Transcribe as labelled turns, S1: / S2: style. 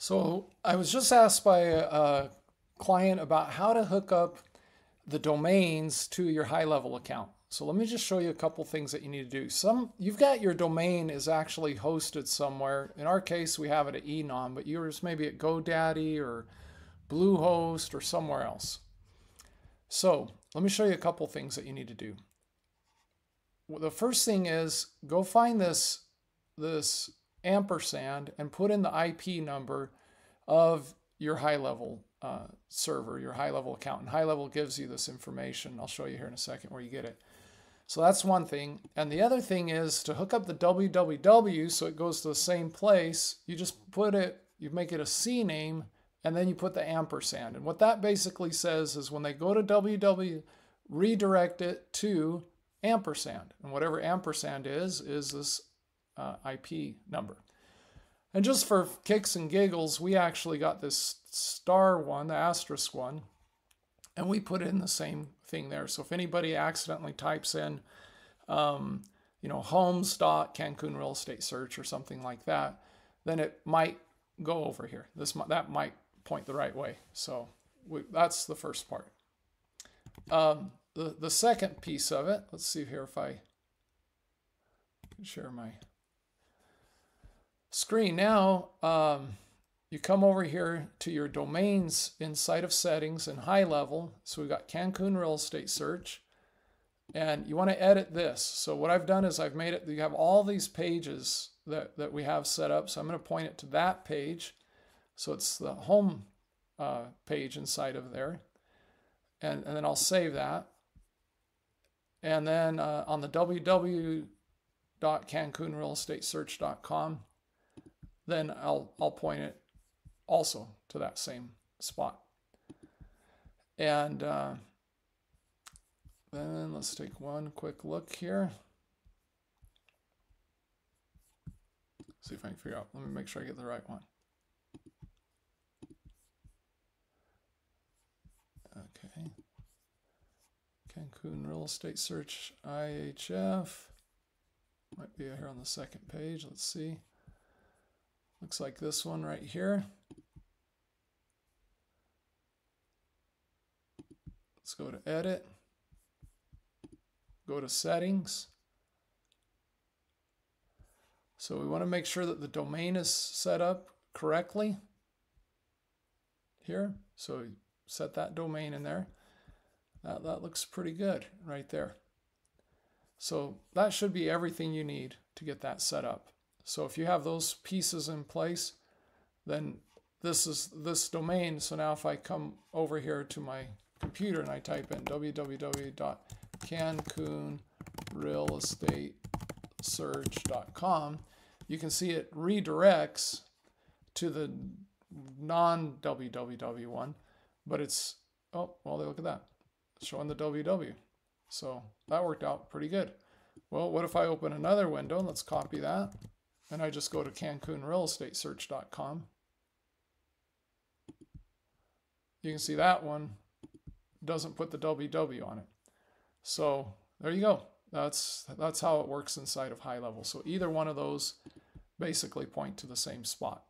S1: So I was just asked by a, client about how to hook up the domains to your HighLevel account. So let me just show you a couple things that you need to do. Some you've got your domain is actually hosted somewhere. In our case, we have it at Enom, but yours maybe at GoDaddy or Bluehost or somewhere else. So let me show you a couple things that you need to do. The first thing is go find this this ampersand and put in the IP number of your HighLevel uh, server, your HighLevel account. And HighLevel gives you this information. I'll show you here in a second where you get it. So that's one thing. And the other thing is to hook up the www so it goes to the same place, you just put it, you make it a CNAME, and then you put the ampersand. And what that basically says is when they go to www, redirect it to ampersand. And whatever ampersand is, is this uh, IP number. And just for kicks and giggles, we actually got this star one, the asterisk one, and we put in the same thing there. So if anybody accidentally types in, um, you know, homes dot Cancun real estate search or something like that, then it might go over here. This that might point the right way. So we, that's the first part. Um, the the second piece of it. Let's see here if I share my screen. Now, um, you come over here to your domains inside of settings and HighLevel. So we've got Cancun Real Estate Search. And you want to edit this. So what I've done is I've made it, you have all these pages that, that we have set up. So I'm going to point it to that page. So it's the home uh, page inside of there. And, and then I'll save that. And then uh, on the www.cancunrealestatesearch.com, then I'll, I'll point it also to that same spot. And uh, then let's take one quick look here. See if I can figure out, let me make sure I get the right one. Okay. Cancun Real Estate Search IHF. Might be here on the second page. Let's see. Looks like this one right here. Let's go to edit. Go to settings. So we want to make sure that the domain is set up correctly here. So set that domain in there. That, that looks pretty good right there. So that should be everything you need to get that set up. So if you have those pieces in place, then this is this domain. So now if I come over here to my computer and I type in www.cancunrealestatesearch.com, you can see it redirects to the non-www one, but it's, oh, well, look at that, it's showing the www. So that worked out pretty good. Well, what if I open another window? Let's copy that. And I just go to CancunRealEstateSearch.com. You can see that one doesn't put the WW on it. So there you go. That's that's how it works inside of HighLevel. So either one of those basically point to the same spot.